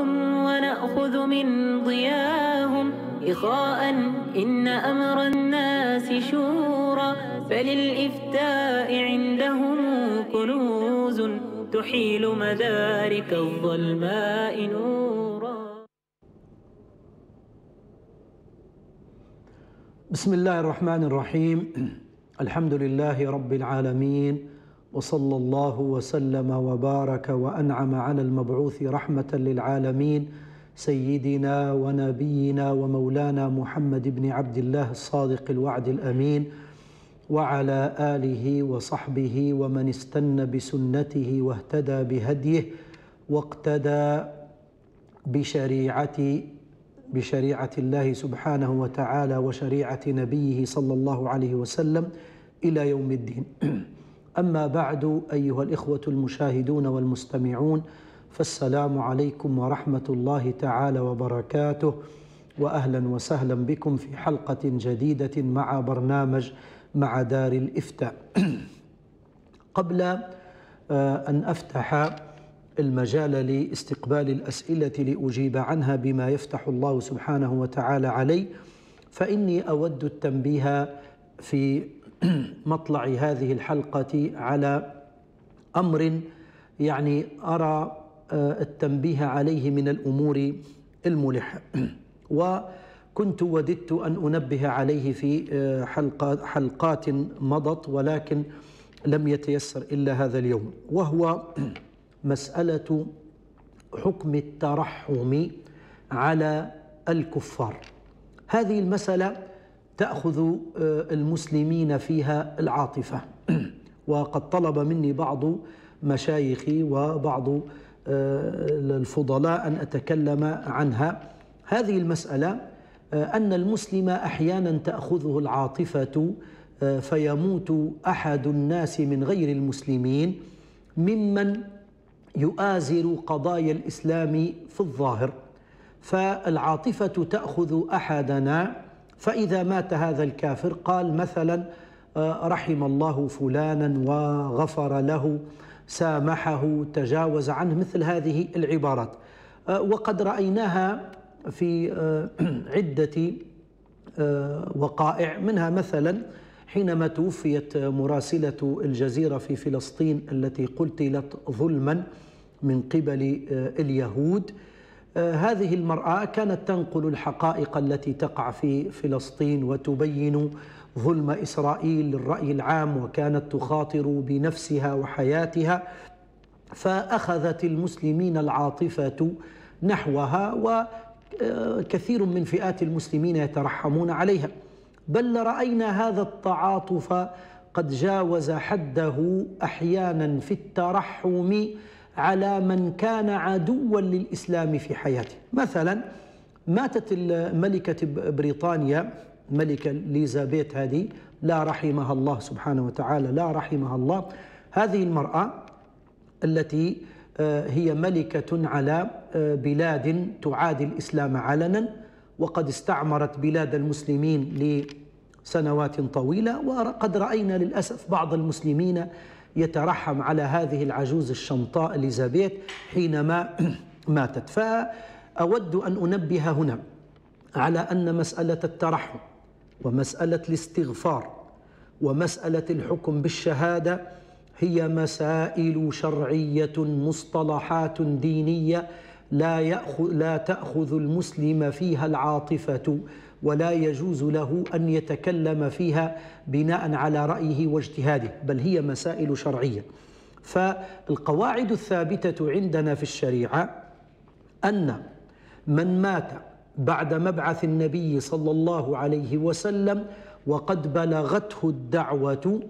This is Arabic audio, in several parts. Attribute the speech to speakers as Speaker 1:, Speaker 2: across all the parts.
Speaker 1: ونأخذ من ضياهم إخاء إن أمر الناس شورى فللإفتاء عندهم كنوز تحيل مدارك الظلماء نورا.
Speaker 2: بسم الله الرحمن الرحيم. الحمد لله رب العالمين. وصلى الله وسلم وبارك وأنعم على المبعوث رحمة للعالمين سيدنا ونبينا ومولانا محمد بن عبد الله الصادق الوعد الأمين وعلى آله وصحبه ومن استنى بسنته واهتدى بهديه واقتدى بشريعة بشريعة الله سبحانه وتعالى وشريعة نبيه صلى الله عليه وسلم إلى يوم الدين. أما بعد أيها الإخوة المشاهدون والمستمعون فالسلام عليكم ورحمة الله تعالى وبركاته واهلا وسهلا بكم في حلقة جديدة مع برنامج مع دار الإفتاء. قبل أن أفتح المجال لاستقبال الأسئلة لأجيب عنها بما يفتح الله سبحانه وتعالى علي فإني أود التنبيه في مطلع هذه الحلقة على أمر يعني أرى التنبيه عليه من الأمور الملحه وكنت وددت أن أنبه عليه في حلقات حلقات مضت ولكن لم يتيسر إلا هذا اليوم. وهو مسألة حكم الترحم على الكفار. هذه المسألة تأخذ المسلمين فيها العاطفة. وقد طلب مني بعض مشايخي وبعض الفضلاء أن أتكلم عنها. هذه المسألة أن المسلم أحيانا تأخذه العاطفة فيموت أحد الناس من غير المسلمين ممن يؤازر قضايا الإسلام في الظاهر. فالعاطفة تأخذ أحدنا فإذا مات هذا الكافر قال مثلا رحم الله فلانا وغفر له سامحه تجاوز عنه مثل هذه العبارات. وقد رأيناها في عدة وقائع منها مثلا حينما توفيت مراسلة الجزيرة في فلسطين التي قتلت ظلما من قبل اليهود. هذه المرأة كانت تنقل الحقائق التي تقع في فلسطين وتبين ظلم إسرائيل للرأي العام وكانت تخاطر بنفسها وحياتها فأخذت المسلمين العاطفة نحوها وكثير من فئات المسلمين يترحمون عليها. بل رأينا هذا التعاطف قد جاوز حده أحيانا في الترحم على من كان عدوا للإسلام في حياته. مثلا ماتت ملكة بريطانيا الملكه إليزابيث هذه لا رحمها الله سبحانه وتعالى لا رحمها الله. هذه المرأة التي هي ملكة على بلاد تعادي الإسلام علنا وقد استعمرت بلاد المسلمين لسنوات طويلة وقد رأينا للأسف بعض المسلمين يترحم على هذه العجوز الشمطاء إليزابيث حينما ماتت. فأود أن أنبه هنا على أن مسألة الترحم ومسألة الاستغفار ومسألة الحكم بالشهادة هي مسائل شرعية مصطلحات دينية لا يأخذ لا تأخذ المسلم فيها العاطفة. ولا يجوز له أن يتكلم فيها بناء على رأيه واجتهاده بل هي مسائل شرعية. فالقواعد الثابتة عندنا في الشريعة أن من مات بعد مبعث النبي صلى الله عليه وسلم وقد بلغته الدعوة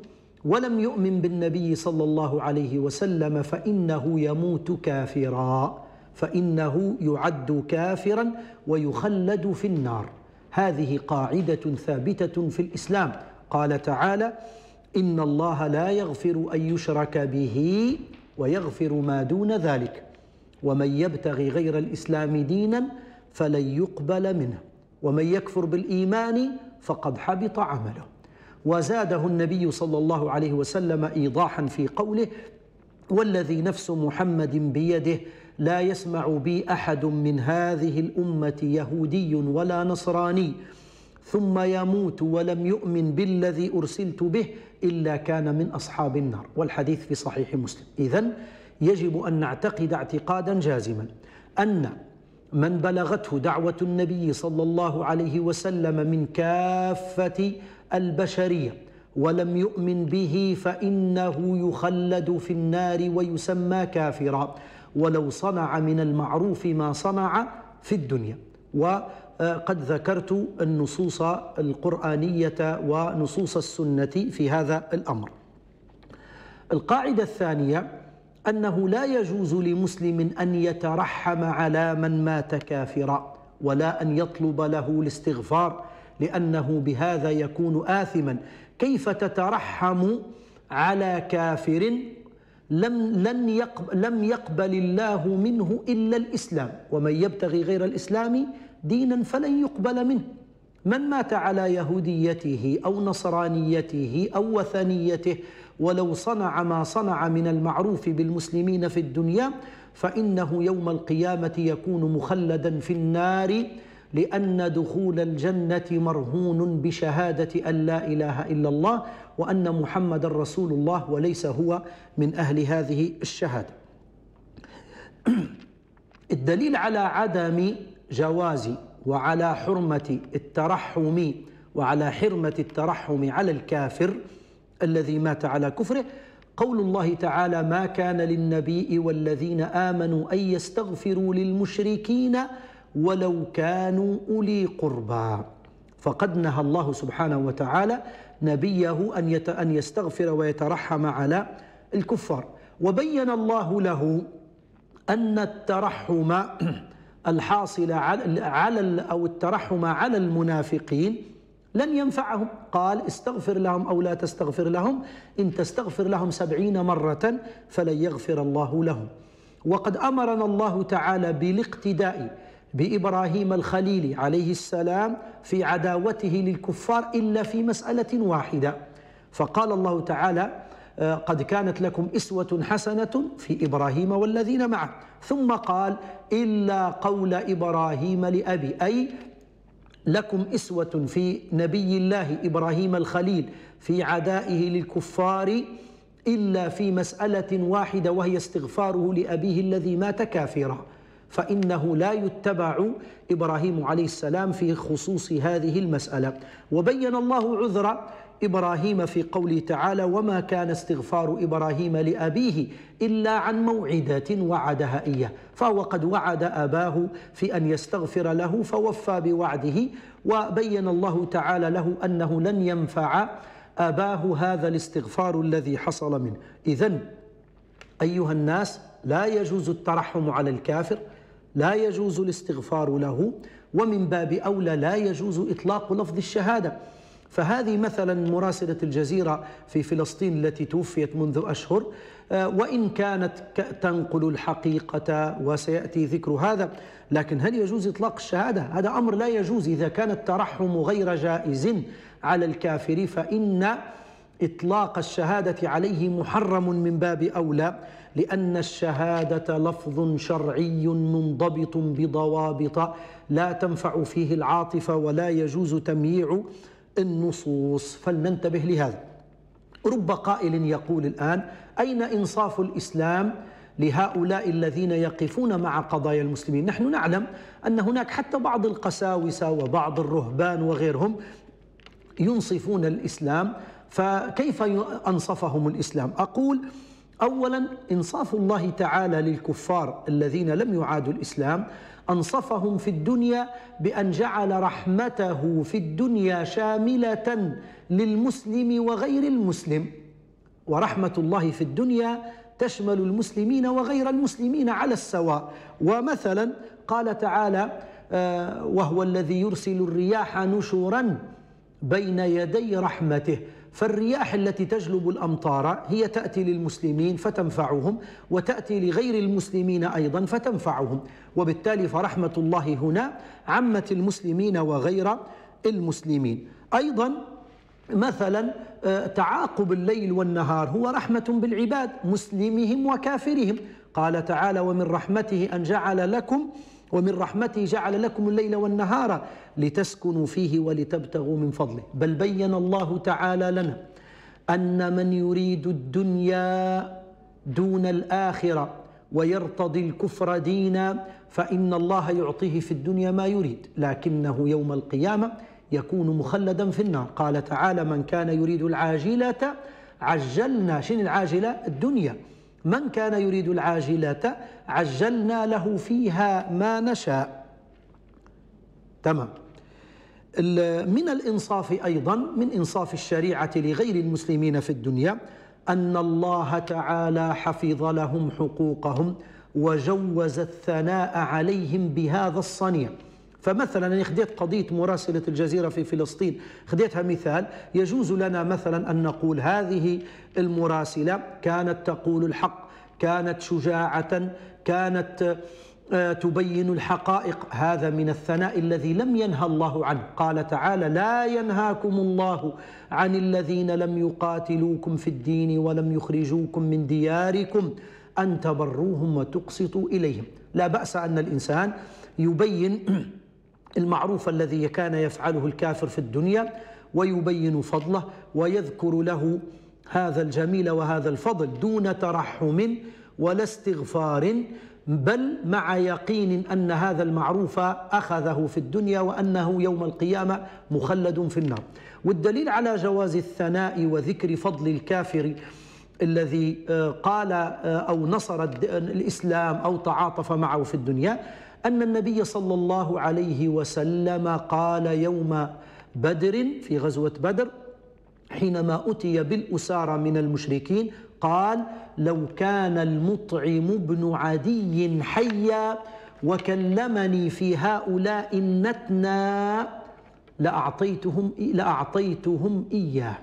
Speaker 2: ولم يؤمن بالنبي صلى الله عليه وسلم فإنه يموت كافرا فإنه يعد كافرا ويخلد في النار. هذه قاعدة ثابتة في الإسلام. قال تعالى إن الله لا يغفر أن يشرك به ويغفر ما دون ذلك ومن يبتغي غير الإسلام دينا فلن يقبل منه ومن يكفر بالإيمان فقد حبط عمله. وزاده النبي صلى الله عليه وسلم ايضاحا في قوله والذي نفس محمد بيده لا يسمع بي أحد من هذه الأمة يهودي ولا نصراني. ثم يموت ولم يؤمن بالذي أرسلت به إلا كان من أصحاب النار. والحديث في صحيح مسلم. اذا يجب أن نعتقد اعتقادا جازما أن من بلغته دعوة النبي صلى الله عليه وسلم من كافة البشرية ولم يؤمن به فإنه يخلد في النار ويسمى كافرا. ولو صنع من المعروف ما صنع في الدنيا. وقد ذكرت النصوص القرآنية ونصوص السنة في هذا الأمر. القاعدة الثانية أنه لا يجوز لمسلم أن يترحم على من مات كافرا ولا أن يطلب له الاستغفار لأنه بهذا يكون آثما. كيف تترحم على كافر لم لن يقبل لم يقبل الله منه إلا الإسلام. ومن يبتغي غير الإسلام دينا فلن يقبل منه. من مات على يهوديته أو نصرانيته أو وثنيته ولو صنع ما صنع من المعروف بالمسلمين في الدنيا فإنه يوم القيامة يكون مخلدا في النار لأن دخول الجنة مرهون بشهادة أن لا إله إلا الله وأن محمد رسول الله وليس هو من أهل هذه الشهادة. الدليل على عدم جواز وعلى حرمة الترحم وعلى حرمة الترحم على الكافر الذي مات على كفره قول الله تعالى ما كان للنبي والذين آمنوا أن يستغفروا للمشركين ولو كانوا أولي قربى فقد نهى الله سبحانه وتعالى نبيه أن أن يستغفر ويترحم على الكفار. وبين الله له أن الترحم الحاصل على أو الترحم على المنافقين لن ينفعهم. قال استغفر لهم أو لا تستغفر لهم. إن تستغفر لهم سبعين مرة فلن يغفر الله لهم. وقد أمرنا الله تعالى بالاقتداء بإبراهيم الخليل عليه السلام في عداوته للكفار إلا في مسألة واحدة. فقال الله تعالى آه، قد كانت لكم إسوة حسنة في إبراهيم والذين معه. ثم قال إلا قول إبراهيم لأبي أي لكم إسوة في نبي الله إبراهيم الخليل في عدائه للكفار إلا في مسألة واحدة وهي استغفاره لأبيه الذي مات كافرا. فإنه لا يتبع إبراهيم عليه السلام في خصوص هذه المسألة. وبين الله عذر إبراهيم في قوله تعالى وما كان استغفار إبراهيم لأبيه إلا عن موعدة وعدها إياه فهو قد وعد أباه في أن يستغفر له فوفى بوعده وبين الله تعالى له أنه لن ينفع أباه هذا الاستغفار الذي حصل منه. اذا أيها الناس لا يجوز الترحم على الكافر لا يجوز الاستغفار له ومن باب أولى لا يجوز إطلاق لفظ الشهادة. فهذه مثلا مراسلة الجزيرة في فلسطين التي توفيت منذ أشهر آه، وإن كانت تنقل الحقيقة وسيأتي ذكر هذا. لكن هل يجوز إطلاق الشهادة؟ هذا أمر لا يجوز. إذا كان الترحم غير جائز على الكافر فإن إطلاق الشهادة عليه محرم من باب أولى. لأن الشهادة لفظ شرعي منضبط بضوابط لا تنفع فيه العاطفة ولا يجوز تمييع النصوص. فلننتبه لهذا. رب قائل يقول الآن أين إنصاف الإسلام لهؤلاء الذين يقفون مع قضايا المسلمين؟ نحن نعلم أن هناك حتى بعض القساوسة وبعض الرهبان وغيرهم ينصفون الإسلام فكيف أنصفهم الإسلام؟ أقول اولا إنصاف الله تعالى للكفار الذين لم يعادوا الإسلام. أنصفهم في الدنيا بأن جعل رحمته في الدنيا شاملة للمسلم وغير المسلم. ورحمة الله في الدنيا تشمل المسلمين وغير المسلمين على السواء. ومثلا قال تعالى آه، وهو الذي يرسل الرياح نشورا بين يدي رحمته. فالرياح التي تجلب الأمطار هي تأتي للمسلمين فتنفعهم وتأتي لغير المسلمين أيضا فتنفعهم. وبالتالي فرحمة الله هنا عمت المسلمين وغير المسلمين. أيضا مثلا آه، تعاقب الليل والنهار هو رحمة بالعباد مسلمهم وكافرهم. قال تعالى ومن رحمته أن جعل لكم ومن رحمته جعل لكم الليل والنهار لتسكنوا فيه ولتبتغوا من فضله. بل بين الله تعالى لنا أن من يريد الدنيا دون الآخرة ويرتضي الكفر دينا فإن الله يعطيه في الدنيا ما يريد لكنه يوم القيامة يكون مخلدا في النار. قال تعالى من كان يريد العاجلة عجلنا. شن العاجلة؟ الدنيا. من كان يريد العاجلة عجلنا له فيها ما نشاء. تمام. من الإنصاف أيضا من إنصاف الشريعة لغير المسلمين في الدنيا أن الله تعالى حفظ لهم حقوقهم وجوز الثناء عليهم بهذا الصنيع. فمثلا أنا خديت قضية مراسلة الجزيرة في فلسطين خديتها مثال يجوز لنا مثلا أن نقول هذه المراسلة كانت تقول الحق كانت شجاعة كانت آه، تبين الحقائق. هذا من الثناء الذي لم ينهى الله عنه. قال تعالى لا ينهاكم الله عن الذين لم يقاتلوكم في الدين ولم يخرجوكم من دياركم أن تبروهم وتقسطوا إليهم. لا بأس أن الإنسان يبين المعروف الذي كان يفعله الكافر في الدنيا ويبين فضله ويذكر له هذا الجميل وهذا الفضل دون ترحم ولا استغفار بل مع يقين أن هذا المعروف أخذه في الدنيا وأنه يوم القيامة مخلد في النار. والدليل على جواز الثناء وذكر فضل الكافر الذي آه، قال آه، أو نصر الإسلام أو تعاطف معه في الدنيا أن النبي صلى الله عليه وسلم قال يوم بدر في غزوة بدر حينما أتي بالأسارى من المشركين قال لو كان المطعم بن عدي حيا وكلمني في هؤلاء النتنا لأعطيتهم لأعطيتهم إياه.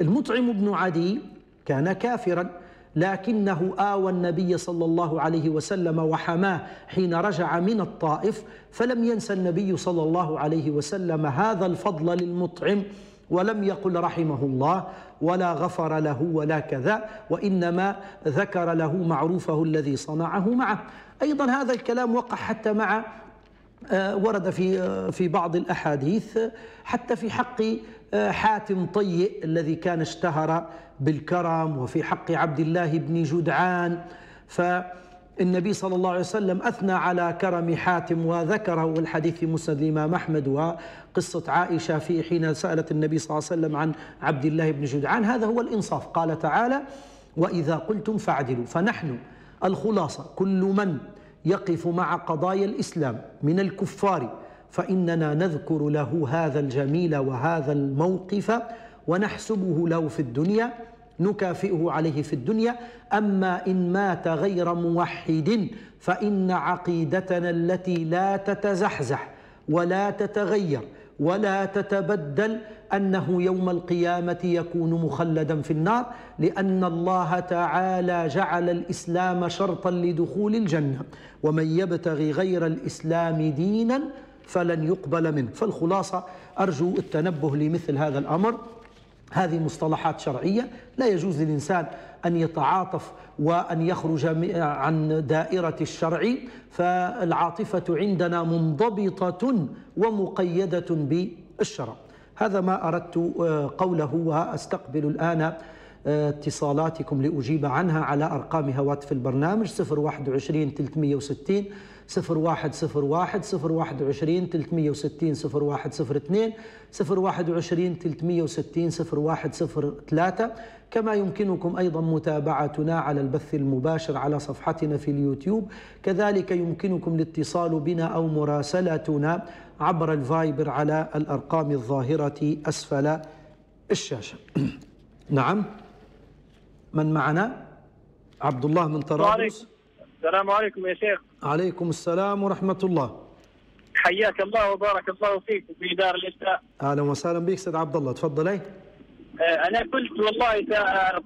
Speaker 2: المطعم بن عدي كان كافرا لكنه آوى النبي صلى الله عليه وسلم وحماه حين رجع من الطائف فلم ينسى النبي صلى الله عليه وسلم هذا الفضل للمطعم ولم يقل رحمه الله ولا غفر له ولا كذا وإنما ذكر له معروفه الذي صنعه معه. أيضا هذا الكلام وقع حتى مع آه، ورد في آه، في بعض الأحاديث حتى في حق آه، حاتم طيء الذي كان اشتهر بالكرم وفي حق عبد الله بن جدعان. فالنبي صلى الله عليه وسلم أثنى على كرم حاتم وذكره الحديث في مسند الإمام أحمد وقصة عائشة في حين سألت النبي صلى الله عليه وسلم عن عبد الله بن جدعان. هذا هو الإنصاف. قال تعالى وإذا قلتم فاعدلوا. فنحن الخلاصة كل من يقف مع قضايا الإسلام من الكفار فإننا نذكر له هذا الجميل وهذا الموقف ونحسبه له في الدنيا نكافئه عليه في الدنيا. أما إن مات غير موحد فإن عقيدتنا التي لا تتزحزح ولا تتغير ولا تتبدل أنه يوم القيامة يكون مخلدا في النار لأن الله تعالى جعل الإسلام شرطا لدخول الجنة. ومن يبتغي غير الإسلام دينا فلن يقبل منه. فالخلاصة أرجو التنبه لمثل هذا الأمر. هذه مصطلحات شرعية. لا يجوز للإنسان أن يتعاطف وأن يخرج عن دائرة الشرع فالعاطفة عندنا منضبطة ومقيدة بالشرع. هذا ما أردت آه، قوله وأستقبل الآن آه، اتصالاتكم لأجيب عنها على أرقام هواتف البرنامج 021 360 صفر واحد صفر واحد صفر واحد وعشرين تلتمية وستين صفر واحد صفر اثنين صفر واحد وعشرين تلتمية وستين صفر واحد صفر ثلاثة كما يمكنكم أيضا متابعتنا على البث المباشر على صفحتنا في اليوتيوب. كذلك يمكنكم الاتصال بنا أو مراسلتنا عبر الفايبر على الأرقام الظاهرة أسفل الشاشة. نعم. من معنا؟ عبد الله من طرابلس.
Speaker 3: السلام عليكم يا شيخ.
Speaker 2: عليكم السلام ورحمة الله.
Speaker 3: حياك الله وبارك الله فيك في دار الإفتاء.
Speaker 2: أهلا وسهلا بك سيد عبد الله تفضل أي
Speaker 3: آه، أنا قلت والله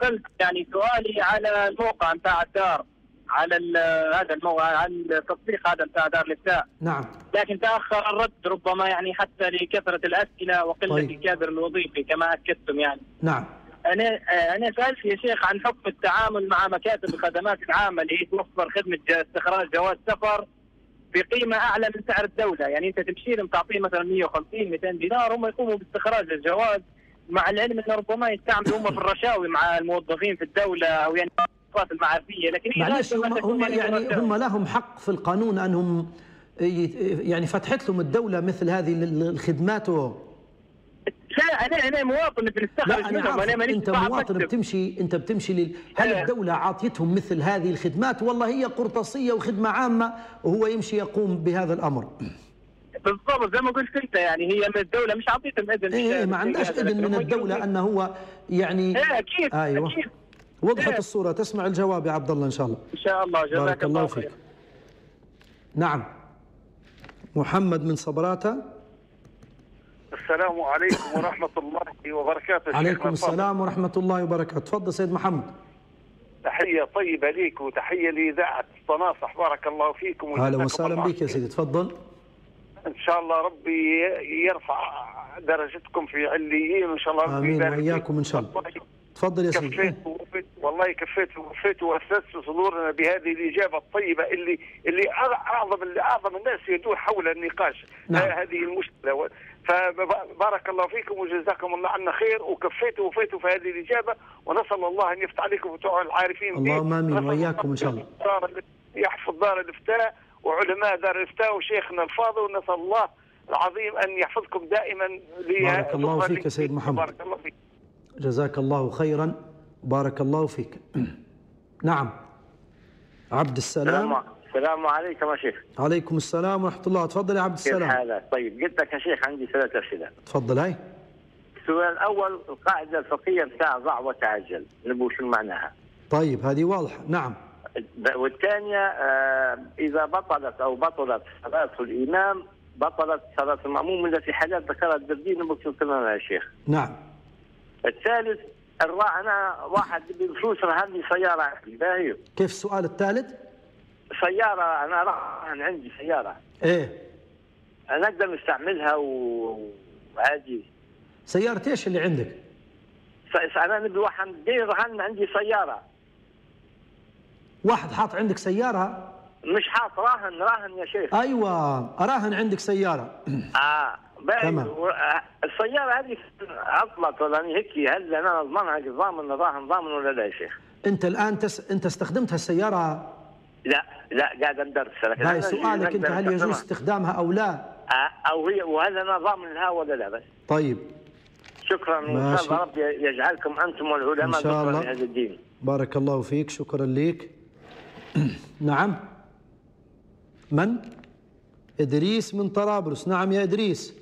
Speaker 3: قلت يعني سؤالي على الموقع نتاع الدار على هذا الموقع على التطبيق هذا نتاع دار الإفتاء.
Speaker 2: نعم.
Speaker 3: لكن تأخر الرد ربما يعني حتى لكثرة الأسئلة وقلة طيب. الكادر الوظيفي كما أكدتم يعني.
Speaker 2: نعم.
Speaker 3: أنا أنا سألت يا شيخ عن حكم التعامل مع مكاتب الخدمات العامة اللي هي توفر خدمة استخراج جواز سفر بقيمة أعلى من سعر الدولة، يعني أنت تمشي لهم تعطيه مثلا 150 200 دينار هم يقوموا باستخراج الجواز مع العلم انه ربما يستعملوا هم في الرشاوي مع الموظفين في الدولة أو يعني المعرفيه لكن هي
Speaker 2: معلش هم, هم يعني. هم لهم حق في القانون أنهم يعني فتحت لهم الدولة مثل هذه ال- الخدمات.
Speaker 3: لا أنا أنا مواطن بنستخرج
Speaker 2: لا أنا
Speaker 3: منهم
Speaker 2: عارف.
Speaker 3: أنا مانيش أنت
Speaker 2: مواطن
Speaker 3: مكتب.
Speaker 2: بتمشي أنت بتمشي لل... هل
Speaker 3: إيه.
Speaker 2: الدولة عاطيتهم مثل هذه الخدمات؟ والله هي قرطاسية وخدمة عامة وهو يمشي يقوم بهذا الأمر.
Speaker 3: بالضبط زي ما قلت أنت يعني هي من الدولة مش عطيتهم إذن
Speaker 2: إيه إيه، ما عندهاش إذن من الدولة انه هو يعني
Speaker 3: إيه أكيد
Speaker 2: أيوه.
Speaker 3: أكيد.
Speaker 2: وضحت
Speaker 3: إيه.
Speaker 2: الصورة. تسمع الجواب يا عبد الله إن شاء الله.
Speaker 3: إن شاء الله. جزاك
Speaker 2: بارك الله
Speaker 3: خير.
Speaker 2: فيك. نعم. محمد من صبراته
Speaker 4: السلام عليكم ورحمة الله وبركاته
Speaker 2: عليكم. السلام ورحمة الله وبركاته. تفضل سيد محمد.
Speaker 4: تحية طيبة ليك وتحية لإذاعة الصناصح. بارك الله فيكم وجزاكم
Speaker 2: وسهلا بك يا. سيدي. تفضل.
Speaker 4: إن شاء الله ربي يرفع درجتكم في عليين وإن شاء الله يبارك
Speaker 2: وإياكم إن شاء الله. تفضل يا سيدي.
Speaker 4: كفيت ووفيت والله كفيت ووفيت وأسست صدورنا بهذه الإجابة الطيبة اللي اللي اعظم اللي أعظم الناس يدور حول النقاش.
Speaker 2: نعم.
Speaker 4: هذه المشكلة. فبارك الله فيكم وجزاكم الله عنا خير وكفيتوا ووفيتوا في هذه الإجابة ونسأل الله أن يفتح عليكم فتوح العارفين به.
Speaker 2: اللهم آمين
Speaker 4: ونسأل
Speaker 2: وإياكم إن شاء الله.
Speaker 4: يحفظ دار الإفتاء وعلماء دار الإفتاء وشيخنا الفاضل ونسأل الله العظيم أن يحفظكم دائما لي-
Speaker 2: بارك الله فيك يا سيد
Speaker 4: لك.
Speaker 2: محمد.
Speaker 4: بارك الله فيك
Speaker 2: جزاك الله خيرا بارك الله فيك نعم عبد السلام
Speaker 5: السلام عليكم يا شيخ.
Speaker 2: عليكم السلام ورحمة الله. تفضل يا عبد
Speaker 5: كيف
Speaker 2: السلام.
Speaker 5: حالك؟ طيب قلت لك يا شيخ عندي ثلاث أسئلة.
Speaker 2: تفضل هاي.
Speaker 5: السؤال الأول القاعدة الفقهية بتاع ضع وتعجل نبغى شو معناها؟
Speaker 2: طيب هذه واضحة. نعم.
Speaker 5: والثانية آه إذا بطلت أو بطلت صلاة الإمام بطلت صلاة المأموم في حالات ذكرها الدردين نبغى شو يا شيخ؟
Speaker 2: نعم.
Speaker 5: الثالث الرا أنا واحد بفلوس لي سيارة عندي باهي.
Speaker 2: كيف السؤال الثالث؟
Speaker 5: سيارة أنا رهن عندي سيارة.
Speaker 2: إيه.
Speaker 5: أنا أقدر نستعملها و- وعادي.
Speaker 2: سيارة إيش اللي عندك؟
Speaker 5: أنا نبي واحد دير عندي سيارة.
Speaker 2: واحد حاط عندك سيارة؟
Speaker 5: مش حاط راهن راهن يا شيخ.
Speaker 2: أيوه اراهن عندك
Speaker 5: سيارة. آه
Speaker 2: تمام.
Speaker 5: السيارة هذه عطلت ولا هيك؟ هل أنا أضمنها؟ ضامن راهن ضامن ولا لا يا شيخ؟
Speaker 2: أنت الآن تس... أنت استخدمت هالسيارة
Speaker 5: لا لا قاعد اندرسها لكن
Speaker 2: هاي سؤالك
Speaker 5: أنت
Speaker 2: هل يجوز. استخدامها أو لا؟
Speaker 5: أو هي وهل أنا ضامن لها ولا لا بس.
Speaker 2: طيب.
Speaker 5: شكرا
Speaker 2: ماشي.
Speaker 5: شاء الله ربي يجعلكم أنتم والعلماء
Speaker 2: إن شاء الله.
Speaker 5: لهذا الدين.
Speaker 2: بارك الله فيك شكرا لك نعم. من؟ إدريس من طرابلس. نعم يا إدريس.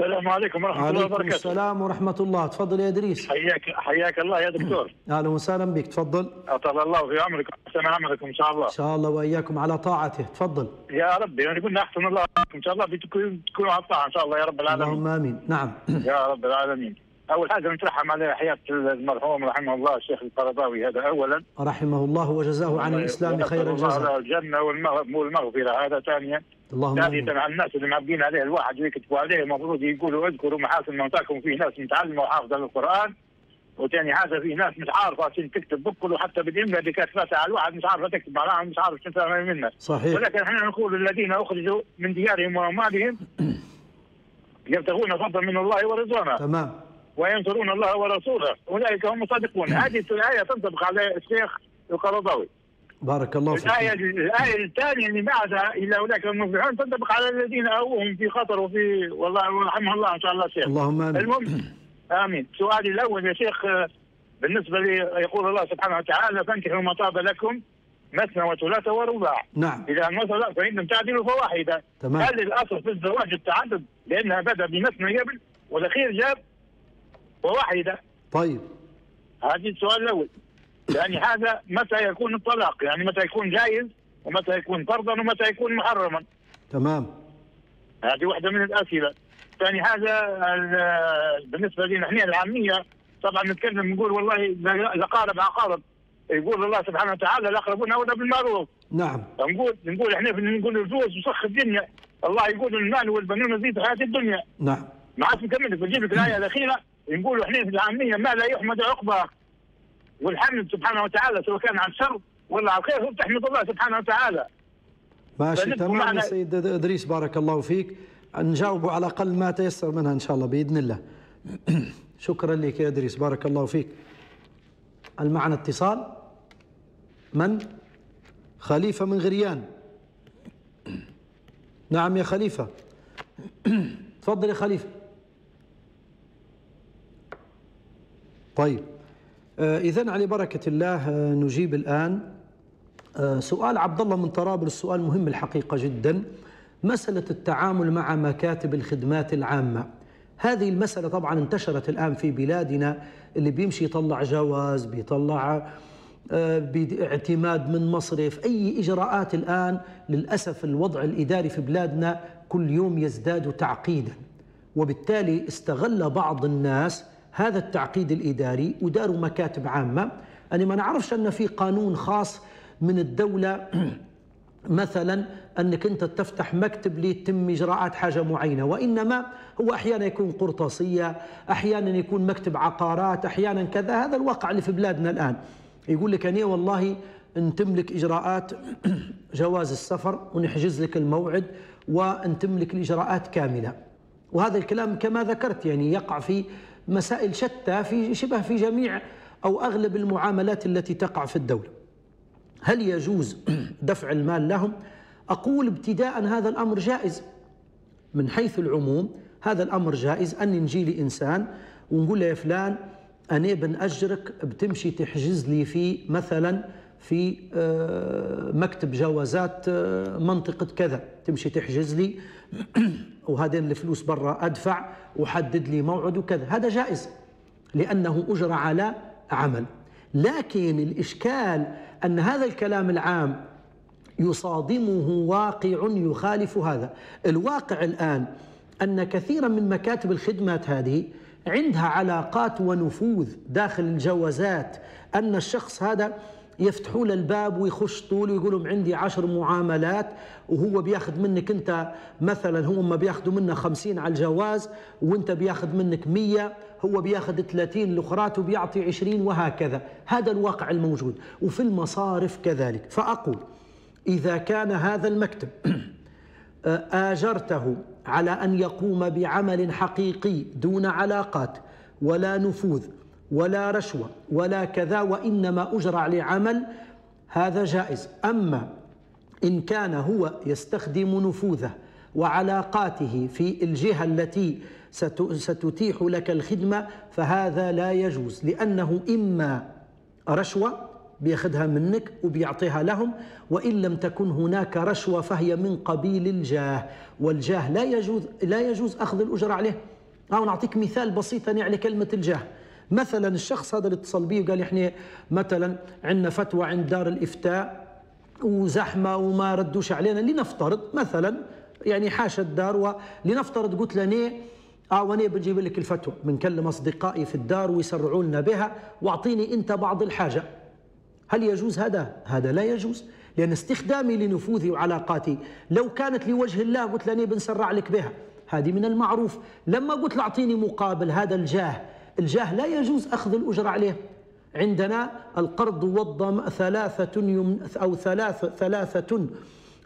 Speaker 6: السلام عليكم ورحمة الله وبركاته.
Speaker 2: السلام ورحمة الله. تفضل يا إدريس.
Speaker 6: حياك حياك الله يا دكتور.
Speaker 2: أهلا وسهلا بك. تفضل.
Speaker 6: أطال الله في عمركم أحسن عملكم إن شاء الله.
Speaker 2: إن شاء الله وإياكم على طاعته. تفضل.
Speaker 6: يا ربي يعني قلنا أحسن الله إن شاء الله تكونوا على الطاعة إن شاء الله يا رب العالمين.
Speaker 2: اللهم آمين. نعم.
Speaker 6: يا رب العالمين. أول حاجة نترحم على حياة المرحوم رحمه الله الشيخ القرضاوي هذا أولا.
Speaker 2: رحمه الله وجزاه عن الإسلام خير الجزاء
Speaker 6: له الجنة والمغ- والمغفرة. هذا ثانيا.
Speaker 2: اللهم
Speaker 6: ثالثا على الناس اللي معبين عليه الواحد ويكتبوا عليه المفروض يقولوا اذكروا محاسن موتاكم في ناس متعلمة وحافظة للقرآن وثاني حاجة في ناس مش عارفة عشان تكتب بكل وحتى بالاملاء اللي كانت فاتحه على الواحد مش عارفة تكتب معناها مش عارف شو تفهم منها.
Speaker 2: صحيح.
Speaker 6: ولكن إحنا نقول الذين أخرجوا من ديارهم وأموالهم يبتغون فضلا من الله ورضوانا.
Speaker 2: تمام.
Speaker 6: وينصرون الله ورسوله. أولئك هم الصادقون. هذه الآية تنطبق على الشيخ القرضاوي.
Speaker 2: بارك الله
Speaker 6: الآية
Speaker 2: فيك
Speaker 6: الآية الثانية اللي بعدها إلا أولئك المفلحون تنطبق على الذين أوهم في خطر وفي والله رحمه الله إن شاء الله شيخ.
Speaker 2: اللهم آمين.
Speaker 6: المهم آمين. سؤالي الأول يا شيخ بالنسبة لي يقول الله سبحانه وتعالى فانكحوا ما طاب لكم مثنى وثلاثة ورباع.
Speaker 2: نعم.
Speaker 6: إذا مثلا فإن لم تعدلوا فواحدة.
Speaker 2: تمام.
Speaker 6: هل الأصل في الزواج التعدد؟ لأنها بدأ بمثنى قبل والأخير جاب وواحدة
Speaker 2: طيب.
Speaker 6: هذه السؤال الأول. يعني هذا متى يكون الطلاق؟ يعني متى يكون جائز ومتى يكون فرضا ومتى يكون محرما.
Speaker 2: تمام.
Speaker 6: هذه واحدة من الأسئلة. ثاني حاجة ال- بالنسبة لنا إحنا العامية طبعا نتكلم نقول والله إذا قارب عقارب يقول الله سبحانه وتعالى الاقربون اولى بالمعروف.
Speaker 2: نعم.
Speaker 6: نقول نقول إحنا نقول الفلوس وسخ الدنيا. الله يقول المال والبنون زينة الحياة الدنيا.
Speaker 2: نعم.
Speaker 6: ما عادش نكمل بجيب لك الآية الأخيرة. نقولوا إحنا في العامية ما لا يحمد عقبه والحمد سبحانه وتعالى سواء كان عن شر ولا على خير تحمد الله سبحانه وتعالى.
Speaker 2: ماشي تمام يا سيد إدريس بارك الله فيك. نجاوبوا على الأقل ما تيسر منها إن شاء الله بإذن الله. شكرا لك يا إدريس بارك الله فيك. هل معنا اتصال؟ من؟ خليفة من غريان. نعم يا خليفة. تفضل يا خليفة. طيب. اذا على بركة الله آه، نجيب الآن آه، سؤال عبد الله من طرابلس سؤال مهم الحقيقة جدا. مسألة التعامل مع مكاتب الخدمات العامة. هذه المسألة طبعا انتشرت الآن في بلادنا اللي بيمشي يطلع جواز بيطلع آه، بيد- اعتماد من مصرف. أي إجراءات الآن؟ للأسف الوضع الإداري في بلادنا كل يوم يزداد تعقيدا. وبالتالي استغل بعض الناس هذا التعقيد الإداري وداروا مكاتب عامة. أنا ما نعرفش أن في قانون خاص من الدولة مثلا أنك أنت تفتح مكتب ليتم إجراءات حاجة معينة وإنما هو أحيانا يكون قرطاسية أحيانا يكون مكتب عقارات أحيانا كذا. هذا الواقع اللي في بلادنا الآن. يقول لك أنا والله نتم لك إجراءات جواز السفر ونحجز لك الموعد ونتم لك الإجراءات كاملة. وهذا الكلام كما ذكرت يعني يقع في مسائل شتى في شبه في جميع أو أغلب المعاملات التي تقع في الدولة. هل يجوز دفع المال لهم؟ أقول ابتداء هذا الأمر جائز. من حيث العموم هذا الأمر جائز. أن نجي لي إنسان ونقول له يا فلان أنا بنأجرك بتمشي تحجز لي في مثلا في آه، مكتب جوازات آه، منطقة كذا. تمشي تحجز لي وهذين الفلوس برا أدفع وحدد لي موعد وكذا. هذا جائز لأنه أجر على عمل. لكن الإشكال أن هذا الكلام العام يصادمه واقع يخالف هذا. الواقع الآن أن كثيرا من مكاتب الخدمات هذه عندها علاقات ونفوذ داخل الجوازات أن الشخص هذا يفتحوا له الباب ويخش طول ويقولوا عندي عشر معاملات وهو بياخذ منك انت مثلا هو ما بياخذوا منه خمسين على الجواز وانت بياخذ منك مية هو بياخذ 30 الاخرات وبيعطي 20 وهكذا. هذا الواقع الموجود. وفي المصارف كذلك. فأقول إذا كان هذا المكتب آجرته على أن يقوم بعمل حقيقي دون علاقات ولا نفوذ ولا رشوة ولا كذا وإنما أجرى عليه هذا جائز. أما إن كان هو يستخدم نفوذه وعلاقاته في الجهة التي ست- ستتيح لك الخدمة فهذا لا يجوز. لأنه إما رشوة بياخذها منك وبيعطيها لهم وإن لم تكن هناك رشوة فهي من قبيل الجاه والجاه لا يجوز لا يجوز أخذ الأجر عليه. أو نعطيك مثال بسيط يعني كلمة الجاه. مثلا الشخص هذا اللي اتصل بي وقال إحنا مثلا عندنا فتوى عند دار الإفتاء وزحمة وما ردوش علينا لنفترض مثلا يعني حاشا الدار ولنفترض قلت لنا آه وأنا بنجيب لك الفتوى بنكلم أصدقائي في الدار ويسرعوا لنا بها واعطيني أنت بعض الحاجة هل يجوز هذا؟ هذا لا يجوز لأن استخدامي لنفوذي وعلاقاتي لو كانت لوجه الله قلت لاني بنسرع لك بها هذه من المعروف لما قلت له أعطيني مقابل هذا الجاه الجاه لا يجوز أخذ الأجر عليه. عندنا القرض والضم ثلاثة أو ثلاث ثلاثة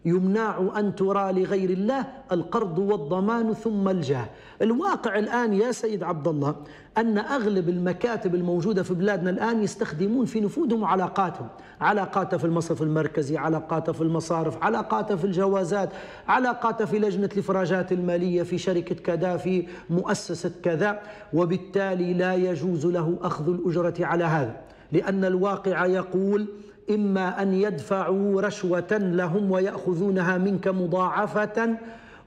Speaker 2: يمنع أن ترى لغير الله القرض والضمان ثم الجاه. الواقع الآن يا سيد عبد الله أن أغلب المكاتب الموجودة في بلادنا الآن يستخدمون في نفوذهم وعلاقاتهم علاقاته في المصرف المركزي علاقاته في المصارف علاقاته في الجوازات علاقاته في لجنة الإفراجات المالية في شركة كذا في مؤسسة كذا. وبالتالي لا يجوز له أخذ الأجرة على هذا. لأن الواقع يقول إما أن يدفعوا رشوة لهم ويأخذونها منك مضاعفة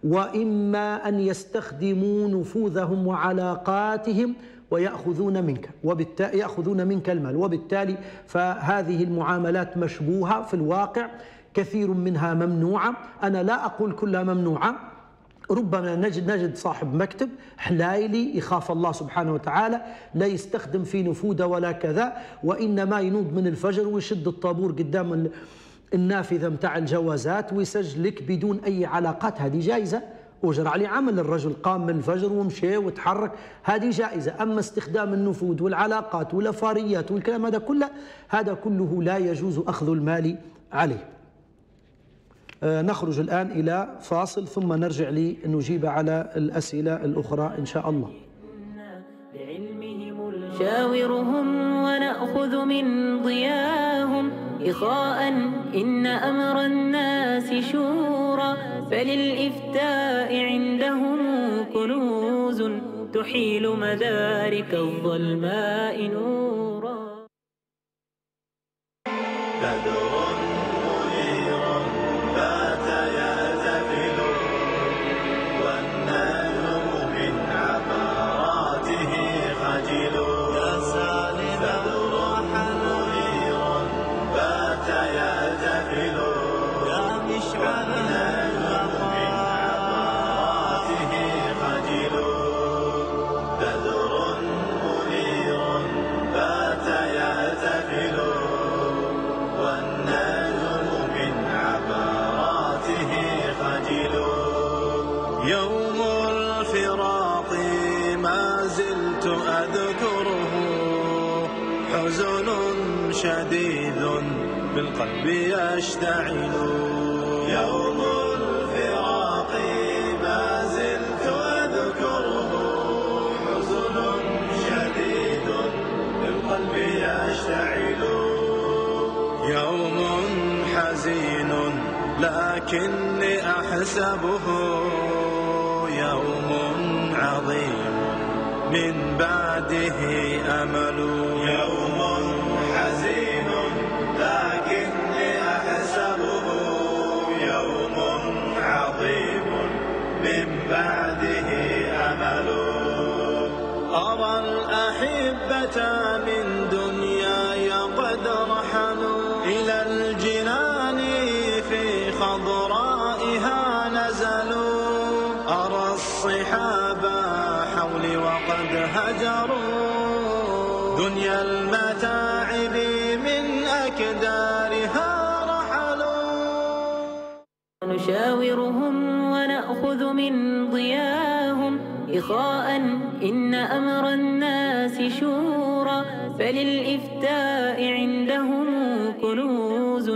Speaker 2: وإما أن يستخدموا نفوذهم وعلاقاتهم ويأخذون منك وبالتالي يأخذون منك المال. وبالتالي فهذه المعاملات مشبوهة في الواقع كثير منها ممنوعة. أنا لا أقول كلها ممنوعة. ربما نجد نجد صاحب مكتب حلايلي يخاف الله سبحانه وتعالى لا يستخدم في نفوذه ولا كذا وإنما ينوض من الفجر ويشد الطابور قدام ال- النافذة متاع الجوازات ويسجلك بدون أي علاقات. هذه جائزة. أجر عليه عمل. الرجل قام من الفجر ومشى وتحرك. هذه جائزة. أما استخدام النفوذ والعلاقات والأفاريات والكلام هذا كله هذا كله لا يجوز أخذ المال عليه. نخرج الآن إلى فاصل ثم نرجع لنجيب على الأسئلة الأخرى إن شاء الله.
Speaker 1: بعلمهم شاورهم ونأخذ من ضياهم. إخاء إن أمر الناس شورى فللإفتاء عندهم كنوز تحيل مدارك الظلماء نورا.
Speaker 7: يوم بالقلب يشتعل. يوم الفراق ما زلت أذكره. حزن شديد بالقلب يشتعل. يوم حزين لكني أحسبه. يوم عظيم من بعده أمل. بعده أمل. أرى الأحبة من
Speaker 1: نشاورهم ونأخذ من ضياهم. إخاء إن أمر الناس شورى فللإفتاء عندهم كنوز